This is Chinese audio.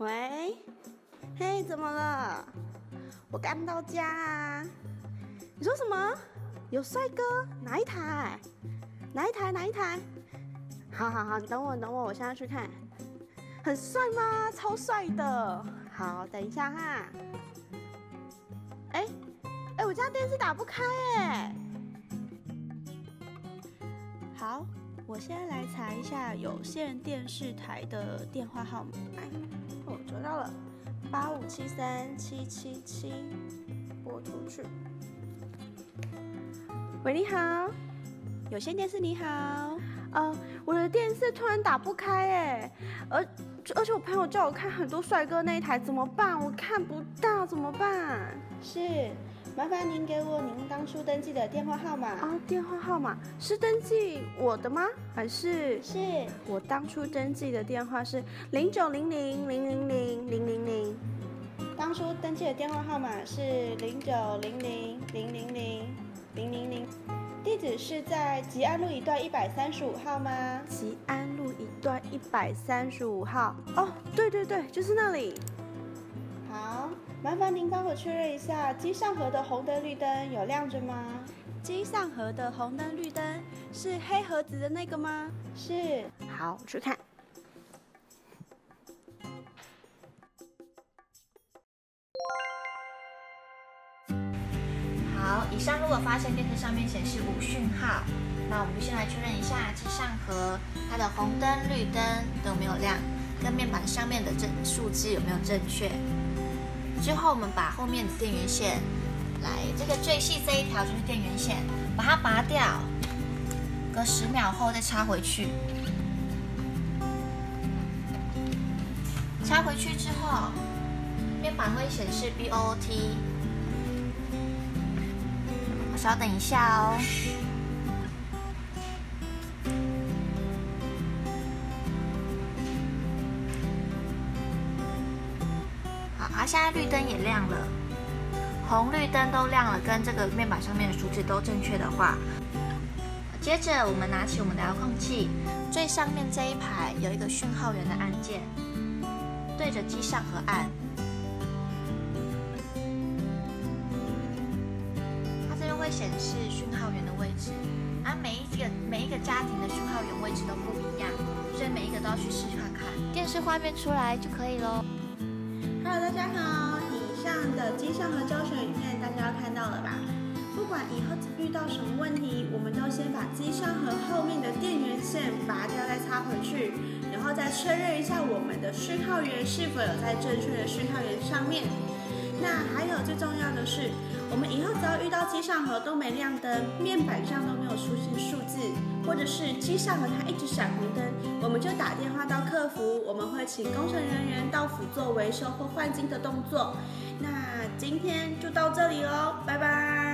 喂，嘿，怎么了？我刚到家啊。你说什么？有帅哥？哪一台？哪一台？哪一台？好好好，你等我，等我，我现在去看。很帅吗？超帅的。好，等一下哈。哎哎，我家电视打不开哎。好，我现在来查一下有线电视台的电话号码。哦，找到了，八五七三七七七，拨出去。喂，你好，有线电视你好。呃，我的电视突然打不开哎，而而且我朋友叫我看很多帅哥那一台，怎么办？我看不到，怎么办？是，麻烦您给我您当初登记的电话号码。啊，电话号码是登记我的吗？还是？是我当初登记的电话是零九零零零零零零零零。当初登记的电话号码是零九零零零零零零零零。地址是在吉安路一段一百三十五号吗？吉安路一段一百三十五号。哦，对对对，就是那里。好，麻烦您帮我确认一下，机上盒的红灯绿灯有亮着吗？机上盒的红灯绿灯是黑盒子的那个吗？是。好，我去看。好，以上如果发现电视上面显示无讯号，那我们就先来确认一下机上盒它的红灯、绿灯都有没有亮，跟面板上面的正数字有没有正确。之后我们把后面的电源线，来这个最细这一条就是电源线，把它拔掉，隔十秒后再插回去。插回去之后，面板会显示 BOT。稍等一下哦。好，啊，现在绿灯也亮了，红绿灯都亮了，跟这个面板上面的数字都正确的话，接着我们拿起我们的遥控器，最上面这一排有一个讯号源的按键，对着机上盒按。显示讯号源的位置，啊，每一个每一个家庭的讯号源位置都不一样，所以每一个都要去试看看。电视画面出来就可以喽。Hello，大家好，以上的机箱和胶水影片大家都看到了吧？不管以后遇到什么问题，我们都先把机箱和后面的电源线拔掉再插回去，然后再确认一下我们的讯号源是否有在正确的讯号源上面。那还有最重要的是。我们以后只要遇到机上盒都没亮灯，面板上都没有出现数字，或者是机上盒它一直闪红灯，我们就打电话到客服，我们会请工程人员到府做维修或换金的动作。那今天就到这里喽，拜拜。